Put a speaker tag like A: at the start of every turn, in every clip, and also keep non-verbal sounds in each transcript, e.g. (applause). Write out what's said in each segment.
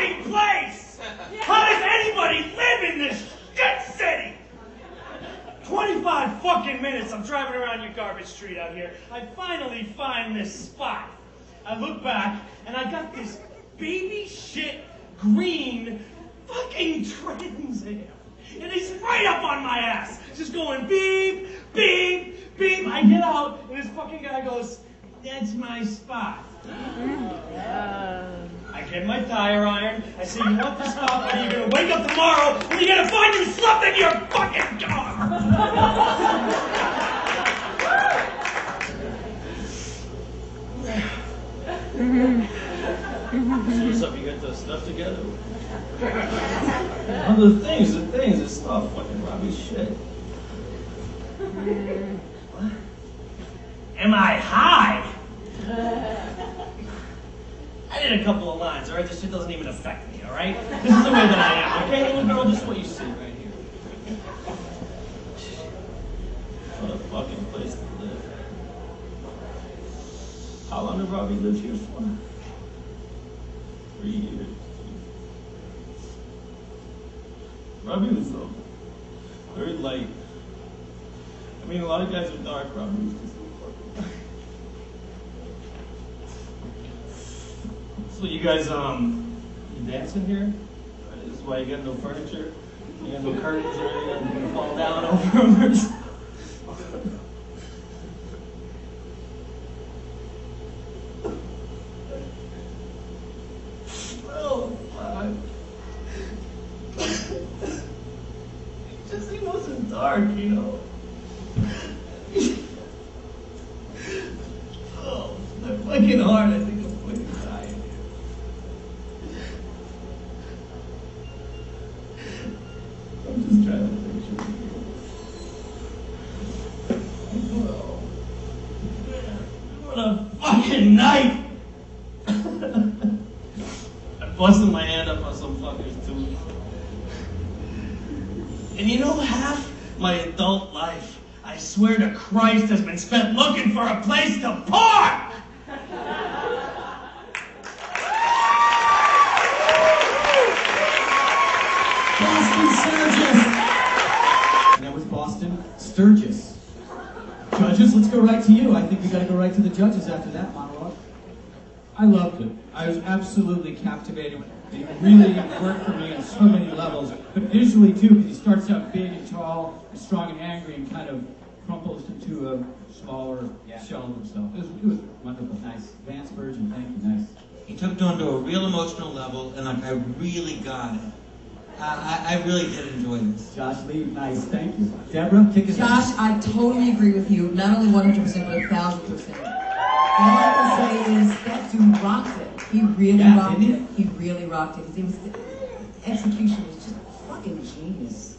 A: fucking
B: place? How does anybody live in this shit city? 25 fucking minutes I'm driving around
A: your garbage street out here. I finally find this spot. I look back and I got this baby shit green fucking Trans Am. And he's right up on my ass, just going beep, beep, beep. I get out, and this fucking guy goes, That's my spot. I get my tire iron. I say, you want this spot, or you're gonna wake up tomorrow and you're gonna find you slept in your fucking car.
B: What's up? You got the stuff together? oh, the things, the things, the stuff. Fucking Robbie shit.
A: What? Am I high? I did a couple of lines, alright? This shit doesn't even affect me, alright? This is the way that I am, okay, little girl? This is what you see right here.
B: What a fucking place to live. How long did Robbie live here for? Three years. Robbie was um, very light. I mean, a lot of guys are dark. Robbie was So you guys, um, you dancing here? This is why you got no furniture. You got no curtains or anything. Gonna fall down over (laughs) them. Oh, (laughs) just, it wasn't dark, you know. oh, my fucking heart, I think I'm fucking dying. I'm just trying to picture it. Oh, man, what a fucking night! (laughs) I busted my hand up on some fuckers too. And you know, half my adult life, I swear to Christ, has been spent looking for a place to park!
C: Boston Stergis. That was Boston Stergis. Judges, let's go right to you. Right to the judges after that monologue.
D: I loved it. I was absolutely captivated. It really worked for me on so many levels, but visually too, because he starts out big and tall, and strong and angry, and kind of crumples into a smaller
C: Yeah.
D: shell of himself. It was, it was wonderful.
C: Nice. Vance Virgin, thank you. Nice.
E: He took it on to a real emotional level, and like I really got it. I, I, I really did enjoy this.
C: Josh Lee, nice. Thank you. Deborah, kick us
F: Josh, I totally agree with you. Not only 100%, but 1000%. All I can say is that dude rocked it. He really
C: Yeah,
F: rocked it. He really rocked it. It was, execution was just fucking genius.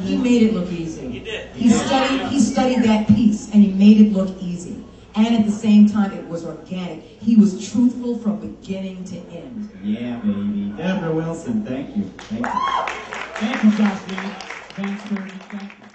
F: He made it look easy.
A: He did.
F: He studied, he studied that piece and he made it look easy. And at the same time, it was organic. He was truthful from beginning to end.
C: Yeah, baby. Deborah Wilson, thank you. Thank you.
D: Thank you, Josh Lee. Vance thank you.